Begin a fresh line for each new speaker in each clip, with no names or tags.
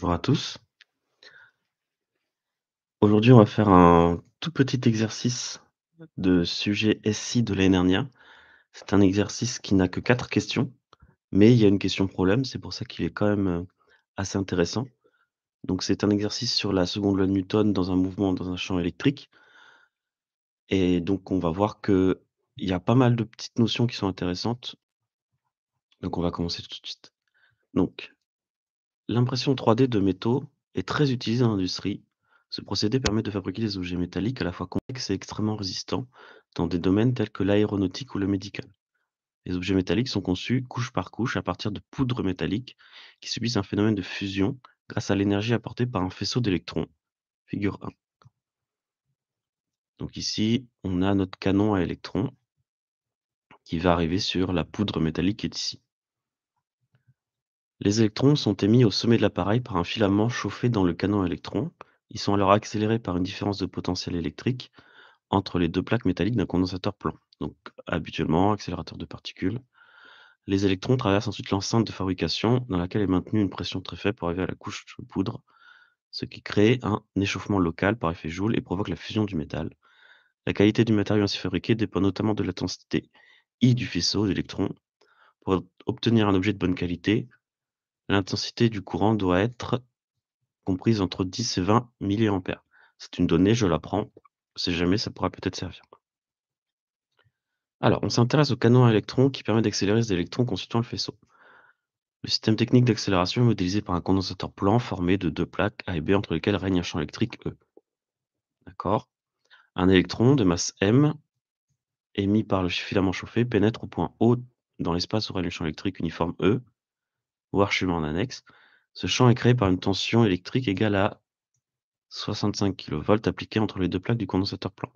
Bonjour à tous. Aujourd'hui, on va faire un tout petit exercice de sujet SI de l'année dernière. C'est un exercice qui n'a que 4 questions, mais il y a une question problème, c'est pour ça qu'il est quand même, heu, assez intéressant. Donc c'est un exercice sur la seconde loi de Newton dans un mouvement dans un champ électrique et donc on va voir qu'il y a pas mal de petites notions qui sont intéressantes. Donc on va commencer tout de suite. Donc l'impression 3D de métaux est très utilisée dans l'industrie. Ce procédé permet de fabriquer des objets métalliques à la fois complexes et extrêmement résistants dans des domaines tels que l'aéronautique ou le médical. Les objets métalliques sont conçus couche par couche à partir de poudres métalliques qui subissent un phénomène de fusion grâce à l'énergie apportée par un faisceau d'électrons. Figure 1. Donc ici, on a notre canon à électrons qui va arriver sur la poudre métallique qui est ici. Les électrons sont émis au sommet de l'appareil par un filament chauffé dans le canon à électrons. Ils sont alors accélérés par une différence de potentiel électrique entre les deux plaques métalliques d'un condensateur plan. Donc habituellement, accélérateur de particules. Les électrons traversent ensuite l'enceinte de fabrication dans laquelle est maintenue une pression très faible pour arriver à la couche de poudre, ce qui crée un échauffement local par effet Joule et provoque la fusion du métal. La qualité du matériau ainsi fabriqué dépend notamment de l'intensité I du faisceau d'électrons. Pour obtenir un objet de bonne qualité, l'intensité du courant doit être comprise entre 10 et 20 mA. C'est une donnée, je la prends, si jamais ça pourra peut-être servir. Alors, on s'intéresse au canon à électrons qui permet d'accélérer les électrons constituant le faisceau. Le système technique d'accélération est modélisé par un condensateur plan formé de deux plaques A et B entre lesquelles règne un champ électrique E. D'accord? Un électron de masse m émis par le filament chauffé pénètre au point O dans l'espace où règne le champ électrique uniforme E, schéma en annexe. Ce champ est créé par une tension électrique égale à 65 kV appliquée entre les deux plaques du condensateur plan.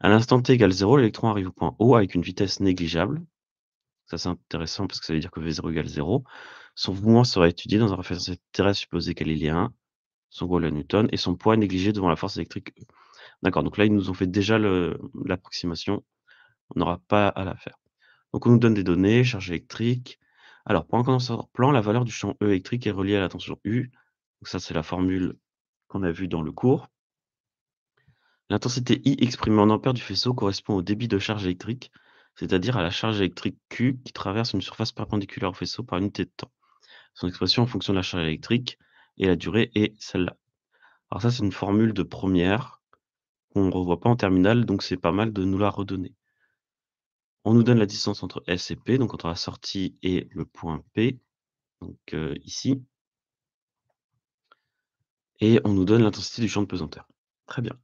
À l'instant t égale 0, l'électron arrive au point O avec une vitesse négligeable. Ça, c'est intéressant parce que ça veut dire que V0 égale 0. Son mouvement sera étudié dans un référentiel terrestre supposé galiléen, son rôle à Newton, et son poids négligé devant la force électrique E. D'accord, donc là, ils nous ont fait déjà l'approximation. On n'aura pas à la faire. Donc, on nous donne des données, charge électrique. Alors, pour un condensateur plan, la valeur du champ E électrique est reliée à la tension U. Ça, c'est la formule qu'on a vue dans le cours. L'intensité I exprimée en ampères du faisceau correspond au débit de charge électrique, c'est-à-dire à la charge électrique Q qui traverse une surface perpendiculaire au faisceau par unité de temps. Son expression en fonction de la charge électrique et la durée est celle-là. Alors ça, c'est une formule de première qu'on ne revoit pas en terminale, donc c'est pas mal de nous la redonner. On nous donne la distance entre S et P, donc entre la sortie et le point P, donc euh, ici. Et on nous donne l'intensité du champ de pesanteur. Très bien.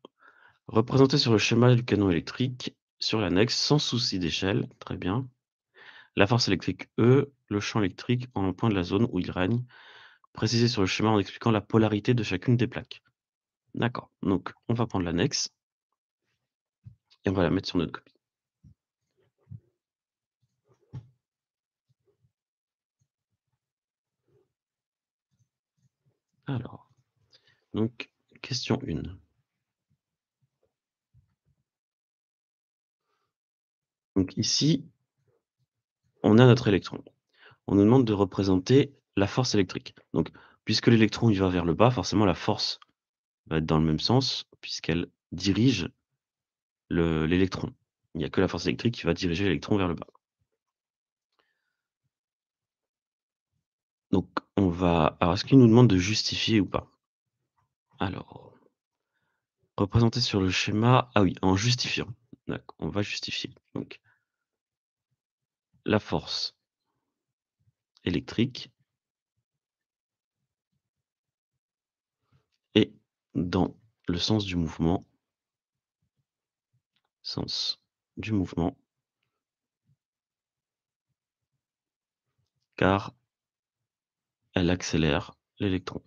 Représenté sur le schéma du canon électrique, sur l'annexe, sans souci d'échelle, très bien. La force électrique E, le champ électrique en point de la zone où il règne, précisé sur le schéma en expliquant la polarité de chacune des plaques. D'accord, donc on va prendre l'annexe et on va la mettre sur notre copie. Alors, donc, question 1. Donc ici, on a notre électron. On nous demande de représenter la force électrique. Donc, puisque l'électron va vers le bas, forcément la force va être dans le même sens, puisqu'elle dirige l'électron. Il n'y a que la force électrique qui va diriger l'électron vers le bas. Donc, on va. Alors, est-ce qu'il nous demande de justifier ou pas? Alors, représenter sur le schéma. Ah oui, en justifiant. On va justifier. Donc, la force électrique est dans le sens du mouvement, sens du mouvement, car elle accélère l'électron.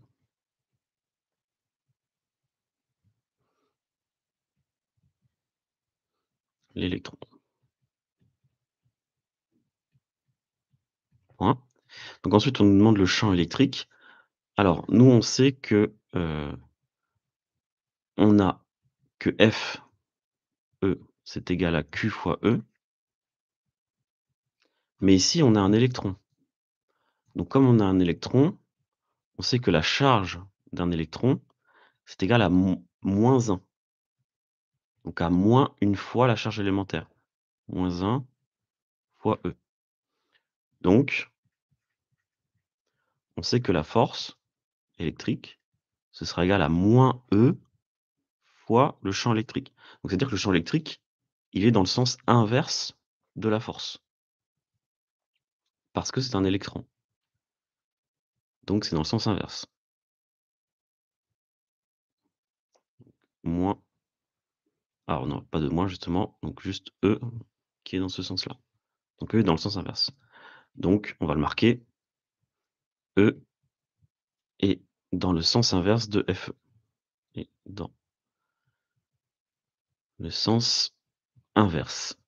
L'électron. Donc ensuite, on nous demande le champ électrique. Alors, nous, on sait que euh, on a que F, E, c'est égal à Q fois E. Mais ici, on a un électron. Donc, comme on a un électron, on sait que la charge d'un électron, c'est égal à mo moins 1. Donc à moins une fois la charge élémentaire. Moins 1 fois E. Donc on sait que la force électrique, ce sera égal à moins E fois le champ électrique. Donc c'est-à-dire que le champ électrique, il est dans le sens inverse de la force. Parce que c'est un électron. Donc c'est dans le sens inverse. Moins alors non, pas de moins justement, donc juste E qui est dans ce sens-là. Donc E est dans le sens inverse. Donc on va le marquer. E est dans le sens inverse de FE. Et dans le sens inverse.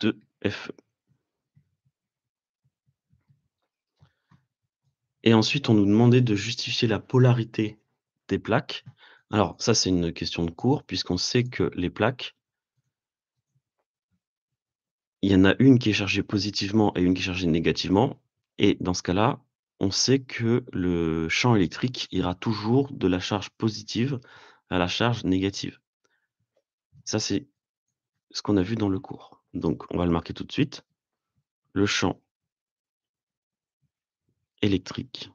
De FE. Et ensuite, on nous demandait de justifier la polarité des plaques. Alors ça, c'est une question de cours puisqu'on sait que les plaques il y en a une qui est chargée positivement et une qui est chargée négativement et dans ce cas-là, on sait que le champ électrique ira toujours de la charge positive à la charge négative. Ça, c'est ce qu'on a vu dans le cours. Donc on va le marquer tout de suite. Le champ électrique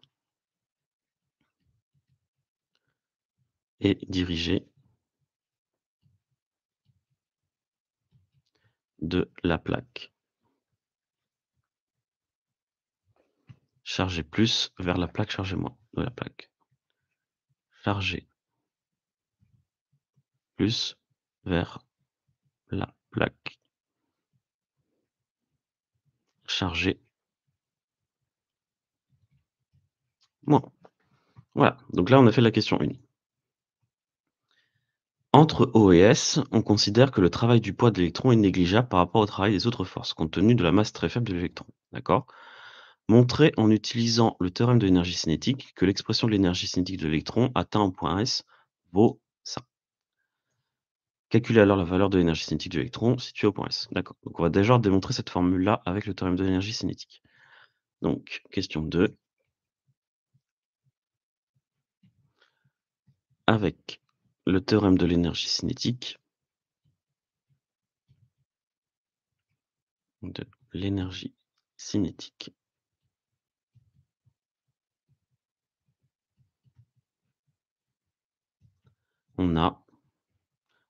est dirigé de la plaque. Chargée plus vers la plaque chargée moins de la plaque. Chargée plus vers la plaque chargée moins. Voilà, donc là on a fait la question 1. Entre O et S, on considère que le travail du poids de l'électron est négligeable par rapport au travail des autres forces, compte tenu de la masse très faible de l'électron. D'accord? Montrer en utilisant le théorème de l'énergie cinétique que l'expression de l'énergie cinétique de l'électron atteint au point S vaut. Calculez alors la valeur de l'énergie cinétique de l'électron située au point S. D'accord. Donc on va déjà démontrer cette formule-là avec le théorème de l'énergie cinétique. Donc, question 2. Avec le théorème de l'énergie cinétique de l'énergie cinétique. On a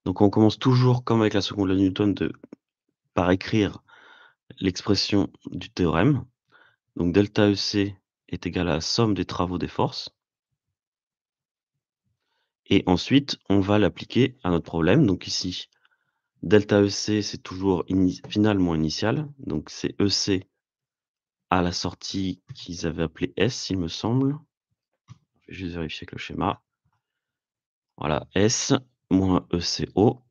donc on commence toujours comme avec la seconde loi de Newton par écrire l'expression du théorème. Donc delta EC est égal à la somme des travaux des forces. Et ensuite, on va l'appliquer à notre problème. Donc ici, delta EC, c'est toujours final moins initial. Donc c'est EC à la sortie qu'ils avaient appelé S, il me semble. Je vais juste vérifier avec le schéma. Voilà, S moins ECO.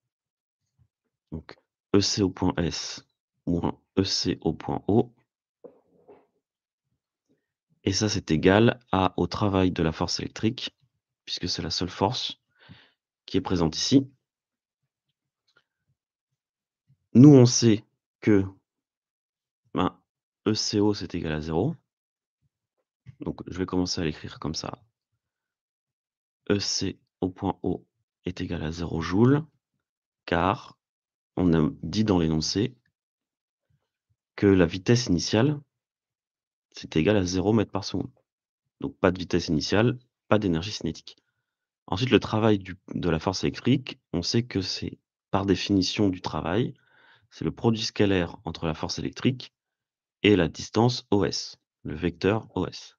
Donc EC au point S moins EC au point O. Et ça, c'est égal à, au travail de la force électrique, puisque c'est la seule force qui est présente ici. Nous, on sait que ben, ECO, c'est égal à 0. Donc, je vais commencer à l'écrire comme ça. EC au point O est égal à 0 joule, car on a dit dans l'énoncé que la vitesse initiale, c'est égal à 0 mètres par seconde. Donc pas de vitesse initiale, pas d'énergie cinétique. Ensuite, le travail de la force électrique, on sait que c'est par définition du travail, c'est le produit scalaire entre la force électrique et la distance OS, le vecteur OS.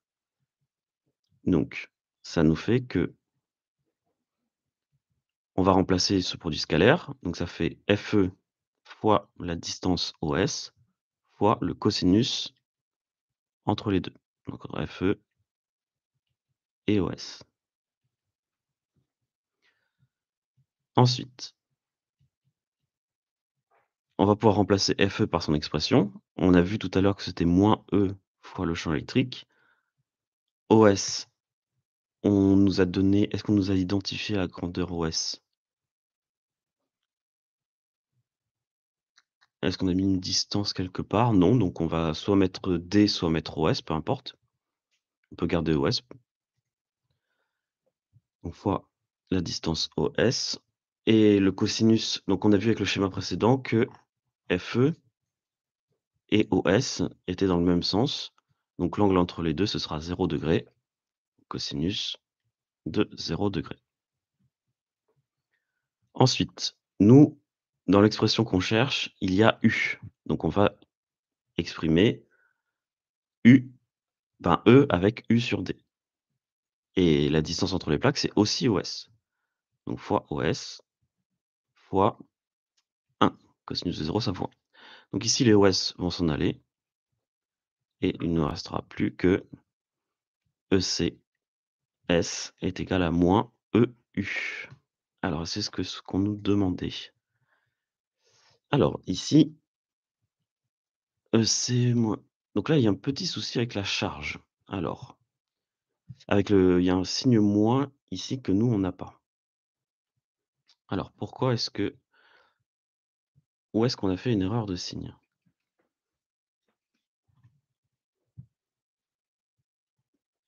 Donc, ça nous fait que on va remplacer ce produit scalaire, donc ça fait FE fois la distance OS fois le cosinus entre les deux. Donc FE et OS. Ensuite, on va pouvoir remplacer FE par son expression. On a vu tout à l'heure que c'était moins E fois le champ électrique. OS, on nous a donné, est-ce qu'on nous a identifié la grandeur OS Est-ce qu'on a mis une distance quelque part? Non, donc on va soit mettre D, soit mettre OS, peu importe. On peut garder OS. Donc fois la distance OS et le cosinus donc on a vu avec le schéma précédent que FE et OS étaient dans le même sens. Donc l'angle entre les 2 ce sera 0°, cosinus de 0°. Ensuite, nous, dans l'expression qu'on cherche, il y a U. Donc on va exprimer U, ben E avec U sur D. Et la distance entre les plaques, c'est aussi OS. Donc fois OS fois 1. Cosinus de 0, ça vaut 1. Donc ici, les OS vont s'en aller. Et il ne restera plus que EC S est égal à moins EU. Alors, c'est ce que ce qu'on nous demandait. Alors, ici, EC moins. Donc là, il y a un petit souci avec la charge. Alors, avec le, il y a un signe moins ici que nous, on n'a pas. Alors, pourquoi est-ce que... Où est-ce qu'on a fait une erreur de signe?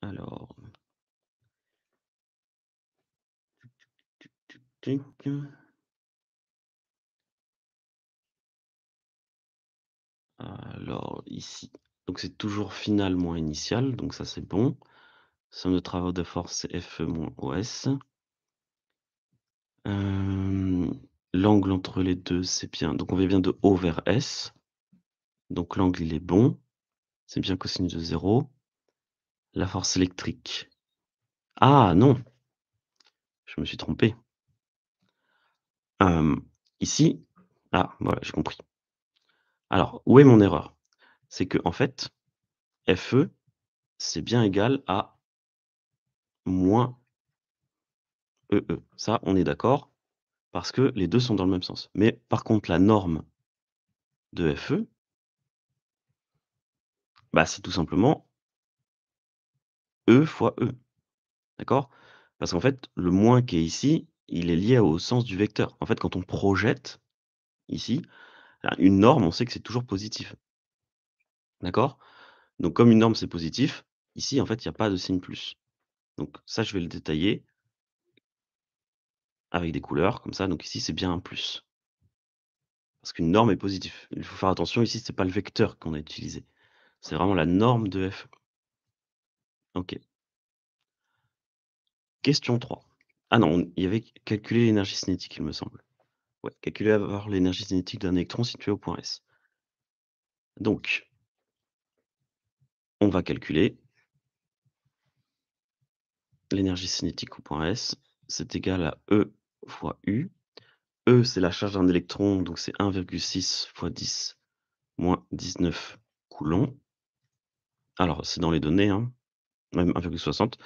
Alors... Alors, ici, donc c'est toujours final moins initial, donc ça c'est bon. Somme de travaux de force, c'est FE moins OS. L'angle entre les deux, c'est bien. Donc on va bien de O vers S. Donc l'angle, il est bon. C'est bien cosinus de 0. La force électrique. Ah non Je me suis trompé. Ici, ah voilà, j'ai compris. Alors, où est mon erreur? C'est que en fait, FE, c'est bien égal à moins EE. Ça, on est d'accord, parce que les deux sont dans le même sens. Mais par contre, la norme de FE, bah, c'est tout simplement E fois E. D'accord? Parce qu'en fait, le moins qui est ici, il est lié au sens du vecteur. En fait, quand on projette ici, une norme, on sait que c'est toujours positif. D'accord? Donc comme une norme, c'est positif, ici, en fait, il n'y a pas de signe plus. Donc ça, je vais le détailler avec des couleurs comme ça. Donc ici, c'est bien un plus. Parce qu'une norme est positive. Il faut faire attention, ici, c'est pas le vecteur qu'on a utilisé. C'est vraiment la norme de f. OK. Question 3. Ah non, il y avait calculer l'énergie cinétique, il me semble. Calculer avoir l'énergie cinétique d'un électron situé au point S. Donc, on va calculer l'énergie cinétique au point S, c'est égal à E fois U. E, c'est la charge d'un électron, donc c'est 1,6 fois 10 moins 19 coulombs. Alors, c'est dans les données, hein, même 1,60.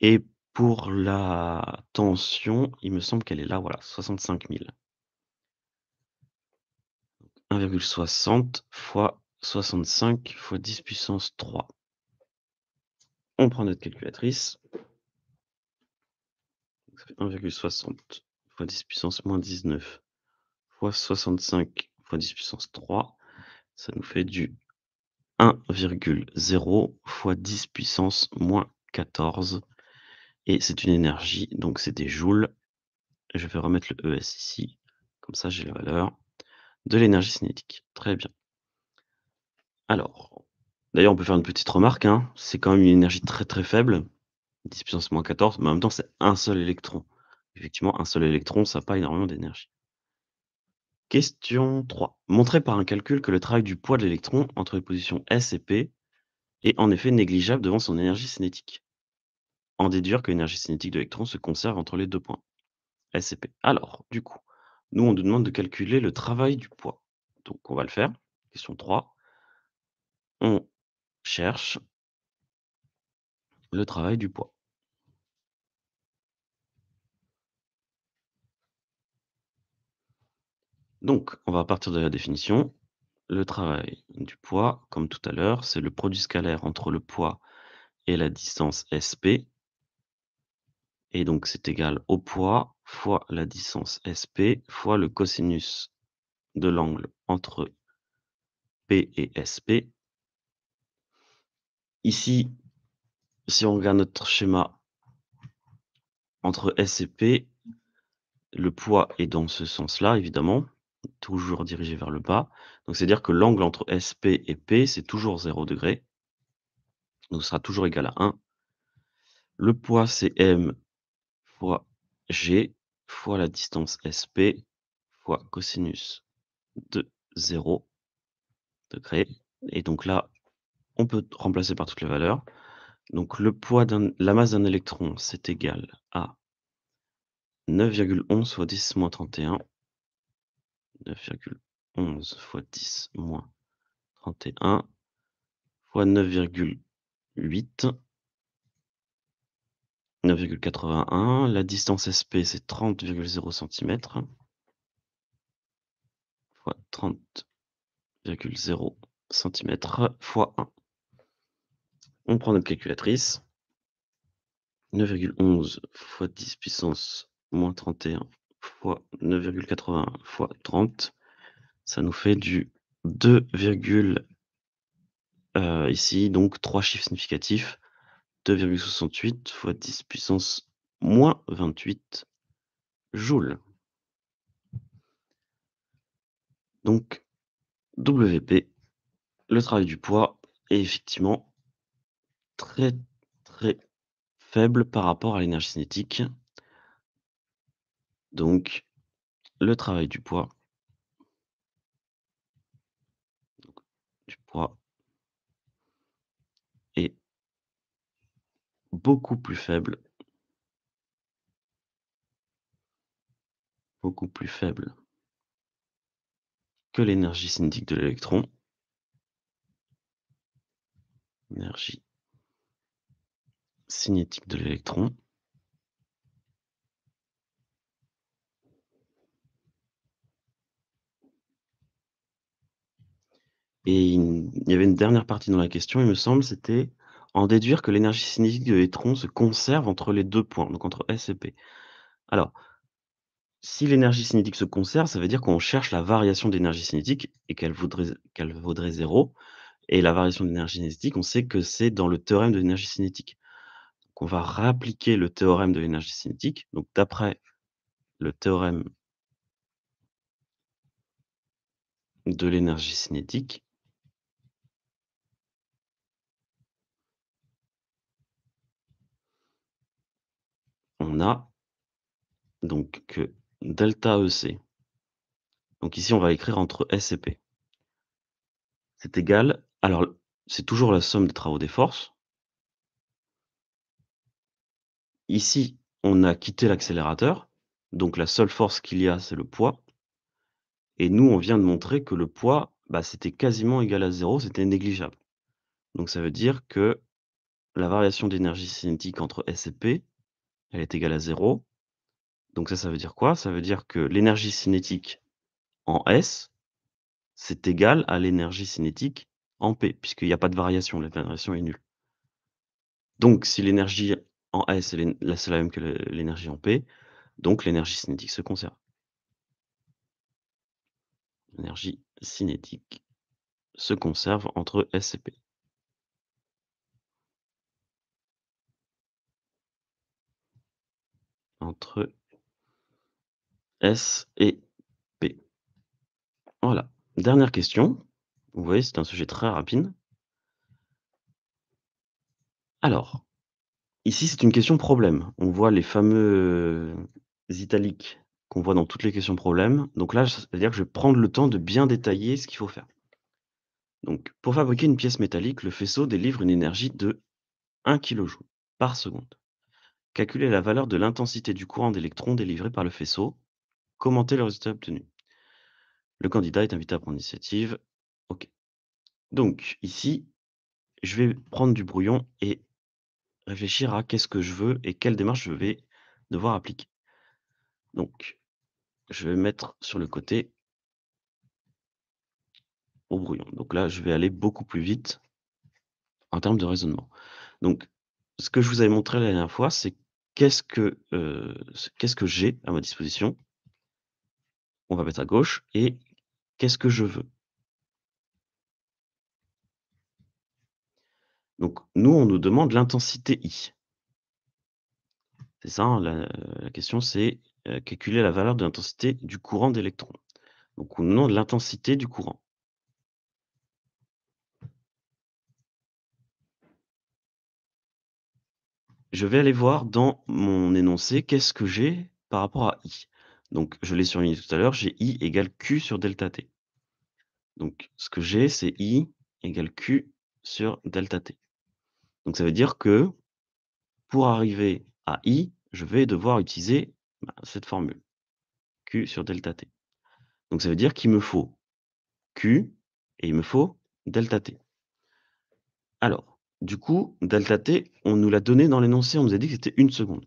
Et pour la tension, il me semble qu'elle est là, voilà, 65 000. 1,60 fois 65 fois 10 puissance 3. On prend notre calculatrice. Ça fait 1,60 fois 10 puissance moins 19 fois 65 fois 10 puissance 3. Ça nous fait du 1,0 fois 10 puissance moins 14. Et c'est une énergie, donc c'est des joules. Je vais remettre le ES ici. Comme ça, j'ai la valeur de l'énergie cinétique. Très bien. Alors, d'ailleurs, on peut faire une petite remarque. Hein. C'est quand même une énergie très très faible. 10 puissance moins 14, mais en même temps, c'est un seul électron. Effectivement, un seul électron, ça n'a pas énormément d'énergie. Question 3. Montrez par un calcul que le travail du poids de l'électron entre les positions S et P est en effet négligeable devant son énergie cinétique. En déduire que l'énergie cinétique de l'électron se conserve entre les deux points, S et P. Alors, du coup, nous, on nous demande de calculer le travail du poids. Donc, on va le faire. Question 3. On cherche le travail du poids. Donc, on va partir de la définition. Le travail du poids, comme tout à l'heure, c'est le produit scalaire entre le poids et la distance SP. Et donc, c'est égal au poids fois la distance SP fois le cosinus de l'angle entre P et SP. Ici, si on regarde notre schéma entre S et P, le poids est dans ce sens-là, évidemment, toujours dirigé vers le bas. Donc, c'est-à-dire que l'angle entre SP et P, c'est toujours 0 degré. Donc, ce sera toujours égal à 1. Le poids, c'est M fois G fois la distance SP fois cosinus de 0 degré. Et donc là, on peut remplacer par toutes les valeurs. Donc le poids la masse d'un électron, c'est égal à 9,11 fois 10 moins 31. 9,11 fois 10 moins 31 fois 9,8. 9,81. La distance SP, c'est 30,0 cm. Fois 30,0 cm fois 1. On prend notre calculatrice. 9,11 fois 10 puissance moins 31 fois 9,81 fois 30. Ça nous fait du 2, euh, ici, donc trois chiffres significatifs. 2,68 fois 10 puissance moins 28 joules. Donc, WP, le travail du poids, est effectivement très très faible par rapport à l'énergie cinétique. Donc, le travail du poids du poids beaucoup plus faible beaucoup plus faible que l'énergie cinétique de l'électron. Énergie cinétique de l'électron. Et il y avait une dernière partie dans la question, il me semble, c'était en déduire que l'énergie cinétique de l'électron se conserve entre les deux points, donc entre S et P. Alors, si l'énergie cinétique se conserve, ça veut dire qu'on cherche la variation d'énergie cinétique et qu'elle vaudrait, qu'elle vaudrait 0. Et la variation d'énergie cinétique, on sait que c'est dans le théorème de l'énergie cinétique. On va réappliquer le théorème de l'énergie cinétique. Donc d'après le théorème de l'énergie cinétique, on a donc que delta EC, donc ici on va écrire entre S et P, c'est égal, alors c'est toujours la somme des travaux des forces. Ici, on a quitté l'accélérateur, donc la seule force qu'il y a, c'est le poids. Et nous, on vient de montrer que le poids, bah, c'était quasiment égal à 0, c'était négligeable. Donc ça veut dire que la variation d'énergie cinétique entre S et P, elle est égale à 0. Donc ça, ça veut dire quoi? Ça veut dire que l'énergie cinétique en S, c'est égal à l'énergie cinétique en P, puisqu'il n'y a pas de variation, la variation est nulle. Donc si l'énergie en S, est la c'est la même que l'énergie en P, donc l'énergie cinétique se conserve. L'énergie cinétique se conserve entre S et P. Entre S et P. Voilà. Dernière question. Vous voyez, c'est un sujet très rapide. Alors, ici, c'est une question problème. On voit les fameux italiques qu'on voit dans toutes les questions problèmes. Donc là, c'est-à-dire que je vais prendre le temps de bien détailler ce qu'il faut faire. Donc, pour fabriquer une pièce métallique, le faisceau délivre une énergie de 1 kJ par seconde. Calculez la valeur de l'intensité du courant d'électrons délivré par le faisceau. Commentez le résultat obtenu. Le candidat est invité à prendre l'initiative. OK. Donc ici, je vais prendre du brouillon et réfléchir à qu'est-ce que je veux et quelle démarche je vais devoir appliquer. Donc, je vais mettre sur le côté au brouillon. Donc là, je vais aller beaucoup plus vite en termes de raisonnement. Donc, ce que je vous avais montré la dernière fois, c'est qu'est-ce que, j'ai à ma disposition? On va mettre à gauche. Et qu'est-ce que je veux? Donc, nous, on nous demande l'intensité I. C'est ça, hein, la, question, c'est calculer la valeur de l'intensité du courant d'électrons. Donc, on nous demande l'intensité du courant. Je vais aller voir dans mon énoncé, qu'est-ce que j'ai par rapport à I? Donc je l'ai surligné tout à l'heure, j'ai I égale Q sur delta T. Donc ce que j'ai, c'est I égale Q sur delta T. Donc ça veut dire que pour arriver à I, je vais devoir utiliser, bah, cette formule, Q sur delta T. Donc ça veut dire qu'il me faut Q et il me faut delta T. Alors, du coup, delta T, on nous l'a donné dans l'énoncé, on nous a dit que c'était 1 seconde.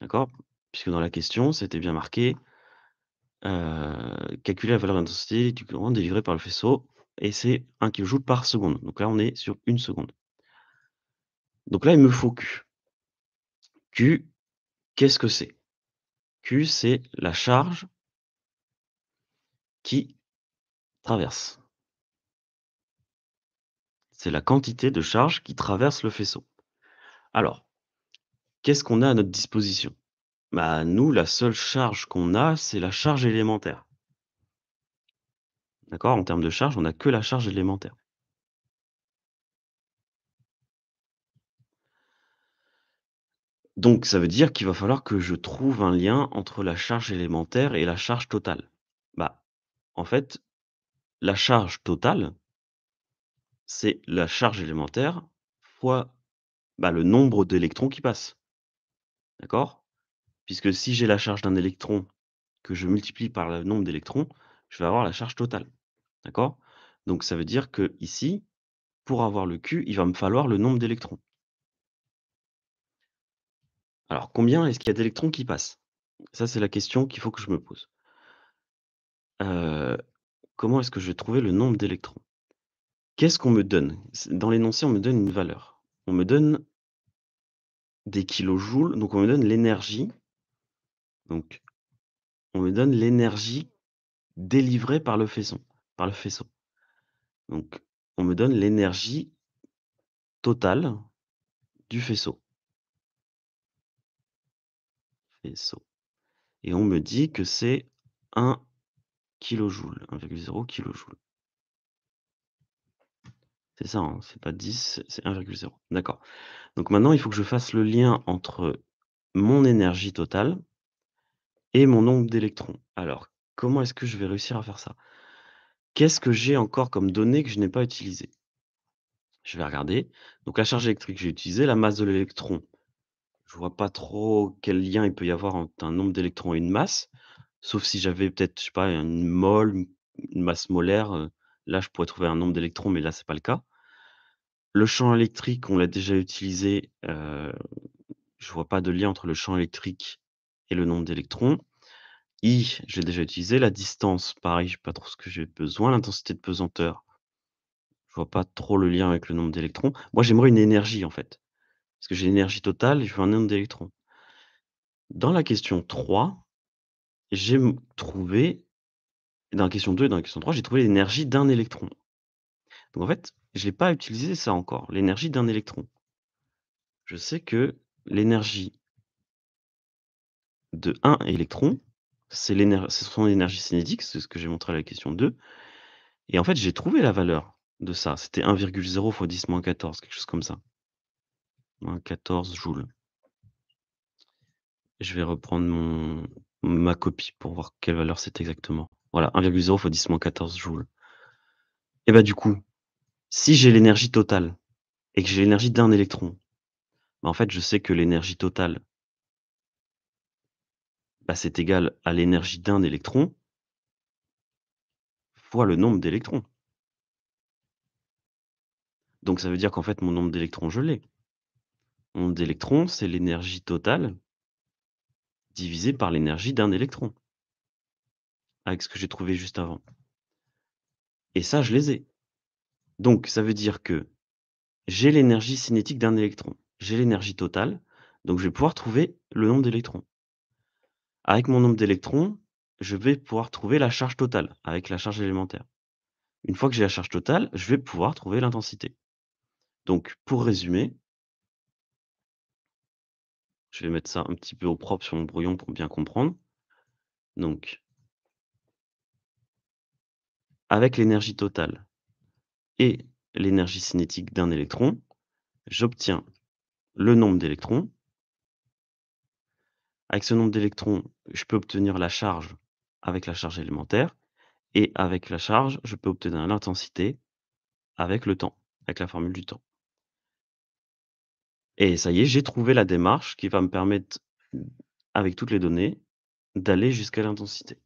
D'accord? Puisque dans la question, c'était bien marqué heu, calculer la valeur d'intensité du courant délivré par le faisceau et c'est 1 kilojoule par seconde. Donc là, on est sur 1 seconde. Donc là, il me faut Q. Q, qu'est-ce que c'est? Q, c'est la charge qui traverse. C'est la quantité de charge qui traverse le faisceau. Alors, qu'est-ce qu'on a à notre disposition? Bah, nous, la seule charge qu'on a, c'est la charge élémentaire. D'accord? En termes de charge, on a que la charge élémentaire. Donc ça veut dire qu'il va falloir que je trouve un lien entre la charge élémentaire et la charge totale. Bah, en fait, la charge totale c'est la charge élémentaire fois, bah, le nombre d'électrons qui passent. D'accord? Puisque si j'ai la charge d'un électron, que je multiplie par le nombre d'électrons, je vais avoir la charge totale. D'accord? Donc ça veut dire qu'ici, pour avoir le Q, il va me falloir le nombre d'électrons. Alors combien est-ce qu'il y a d'électrons qui passent? Ça, c'est la question qu'il faut que je me pose. Heu, comment est-ce que je vais trouver le nombre d'électrons? Qu'est-ce qu'on me donne? Dans l'énoncé, on me donne une valeur. On me donne des kilojoules, donc on me donne l'énergie donc on me donne l'énergie délivrée par le faisceau par le faisceau. Donc on me donne l'énergie totale du faisceau. Faisceau et on me dit que c'est 1 kilojoule, 1,0 kilojoule. C'est ça, hein, c'est pas 10, c'est 1,0. D'accord. Donc maintenant, il faut que je fasse le lien entre mon énergie totale et mon nombre d'électrons. Alors, comment est-ce que je vais réussir à faire ça? Qu'est-ce que j'ai encore comme données que je n'ai pas utilisées? Je vais regarder. Donc la charge électrique, j'ai utilisé la masse de l'électron. Je vois pas trop quel lien il peut y avoir entre un nombre d'électrons et une masse, sauf si j'avais peut-être, je sais pas, une mole, une masse molaire, heu, là, je pourrais trouver un nombre d'électrons, mais là, c'est pas le cas. Le champ électrique, on l'a déjà utilisé, heu, je vois pas de lien entre le champ électrique et le nombre d'électrons. I, j'ai déjà utilisé. La distance, pareil, je sais pas trop ce que j'ai besoin. L'intensité de pesanteur je vois pas trop le lien avec le nombre d'électrons. Moi, j'aimerais une énergie, en fait, parce que j'ai l'énergie totale et je veux un nombre d'électrons. Dans la question 3, j'ai trouvé dans la question 2 et dans la question 3, j'ai trouvé l'énergie d'un électron. Donc en fait, j'ai pas utilisé ça encore, l'énergie d'un électron. Je sais que l'énergie de un électron, c'est son énergie cinétique, c'est ce que j'ai montré à la question 2 et en fait, j'ai trouvé la valeur de ça. C'était 1,0 fois 10-14, quelque chose comme ça. Moins 14 joules. Je vais reprendre mon ma copie pour voir quelle valeur c'est exactement. Voilà, 1,0 fois 10-14 joules. Et bah, du coup, si j'ai l'énergie totale et que j'ai l'énergie d'un électron, bah, en fait, je sais que l'énergie totale bah, c'est égal à l'énergie d'un électron fois le nombre d'électrons. Donc ça veut dire qu'en fait, mon nombre d'électrons, je l'ai. Mon nombre d'électrons, c'est l'énergie totale divisé par l'énergie d'un électron. Avec ce que j'ai trouvé juste avant. Et ça, je les ai. Donc ça veut dire que j'ai l'énergie cinétique d'un électron. J'ai l'énergie totale, donc je vais pouvoir trouver le nombre d'électrons. Avec mon nombre d'électrons, je vais pouvoir trouver la charge totale avec la charge élémentaire. Une fois que j'ai la charge totale, je vais pouvoir trouver l'intensité. Donc pour résumer je vais mettre ça un petit peu au propre sur mon brouillon pour bien comprendre. Donc avec l'énergie totale et l'énergie cinétique d'un électron, j'obtiens le nombre d'électrons. Avec ce nombre d'électrons, je peux obtenir la charge avec la charge élémentaire et avec la charge, je peux obtenir l'intensité avec le temps, avec la formule du temps. Et ça y est, j'ai trouvé la démarche qui va me permettre, avec toutes les données, d'aller jusqu'à l'intensité.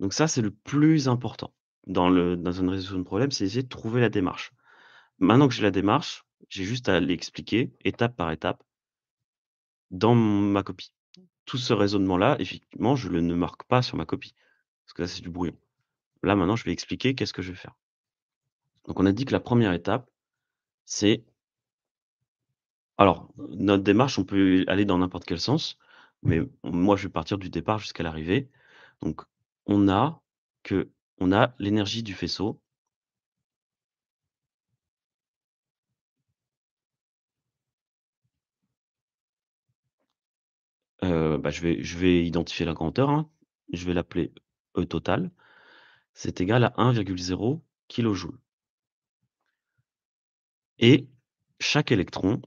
Donc ça, c'est le plus important dans une résolution de problème, c'est essayer de trouver la démarche. Maintenant que j'ai la démarche, j'ai juste à l'expliquer étape par étape dans ma copie. Tout ce raisonnement-là, effectivement, je le ne marque pas sur ma copie, parce que là, c'est du brouillon. Là, maintenant, je vais expliquer qu'est-ce que je vais faire. Donc on a dit que la première étape, c'est alors, notre démarche, on peut aller dans n'importe quel sens, mais moi, je vais partir du départ jusqu'à l'arrivée. Donc, on a que on a l'énergie du faisceau Heu, bah, je vais identifier la grandeur, hein. Je vais l'appeler E total. C'est égal à 1,0 kilojoule. Et chaque électron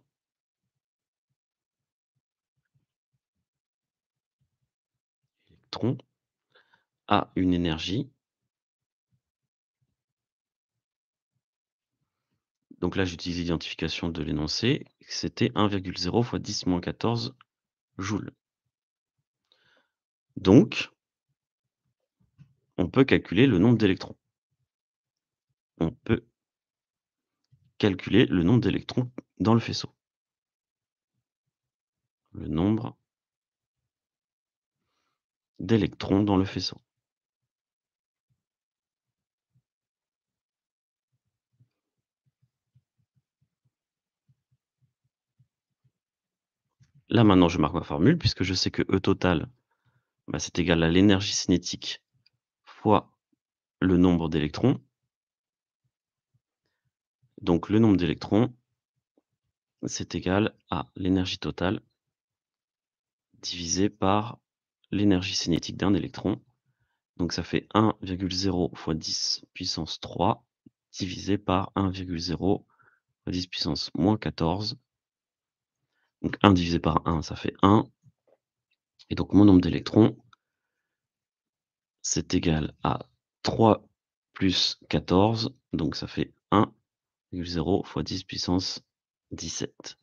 a une énergie donc là, j'utilise l'identification de l'énoncé, c'était 1,0 fois 10-14 joules. Donc on peut calculer le nombre d'électrons. On peut calculer le nombre d'électrons dans le faisceau. Le nombre d'électrons dans le faisceau. Là, maintenant, je marque ma formule puisque je sais que E total, bah, c'est égal à l'énergie cinétique fois le nombre d'électrons. Donc le nombre d'électrons, c'est égal à l'énergie totale divisé par l'énergie cinétique d'un électron. Donc ça fait 1,0 fois 10 puissance 3 divisé par 1,0 fois 10 puissance moins 14. Donc 1 divisé par 1, ça fait 1. Et donc mon nombre d'électrons, c'est égal à 3 plus 14, donc ça fait 1,0 fois 10 puissance 17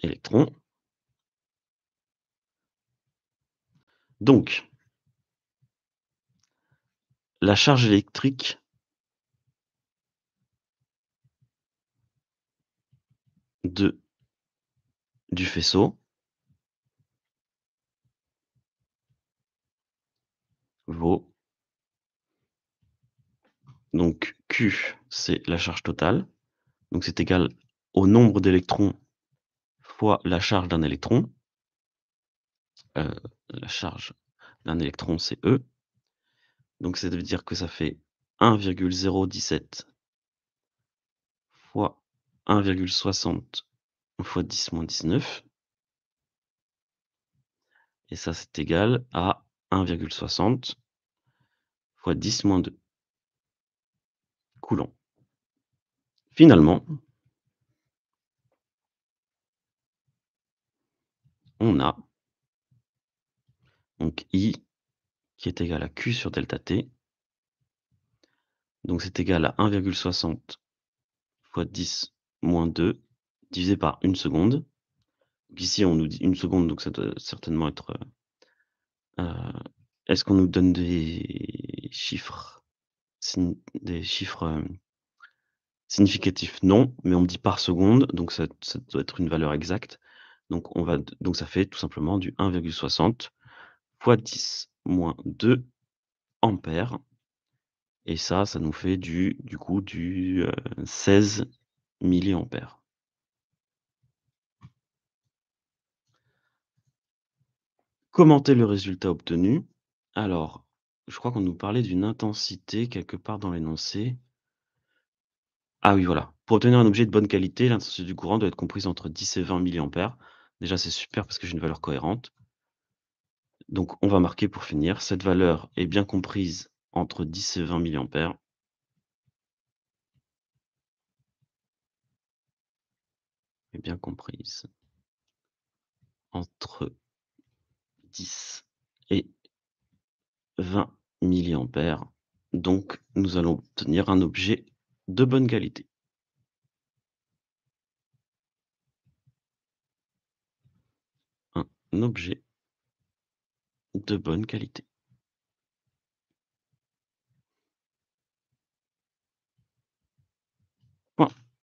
électrons. Donc la charge électrique de du faisceau vaut donc Q, c'est la charge totale, donc c'est égal au nombre d'électrons fois la charge d'un électron. Heu, la charge d'un électron, c'est E. Donc ça veut dire que ça fait 1,017 fois 1,60 fois 10-19 et ça, c'est égal à 1,60 fois 10-2 coulombs. Finalement on a donc I qui est égal à Q sur delta T. Donc c'est égal à 1,60 fois 10 moins 2 divisé par 1 seconde. Donc ici, on nous dit 1 seconde, donc ça doit certainement être, heu est-ce qu'on nous donne des chiffres des chiffres, hem significatifs? Non, mais on me dit par seconde, donc ça doit être une valeur exacte. Donc on va donc ça fait tout simplement du 1,60 fois 10 moins 2 ampères et ça, ça nous fait du du coup du, heu, 16 milliampères. Commenter le résultat obtenu. Alors, je crois qu'on nous parlait d'une intensité quelque part dans l'énoncé. Ah oui, voilà. Pour obtenir un objet de bonne qualité, l'intensité du courant doit être comprise entre 10 et 20 milliampères. Déjà, c'est super parce que j'ai une valeur cohérente. Donc on va marquer pour finir, cette valeur est bien comprise entre 10 et 20 milliampères. Bien comprise. Entre 10 et 20 milliampères. Donc nous allons obtenir un objet de bonne qualité. Un objet de bonne qualité.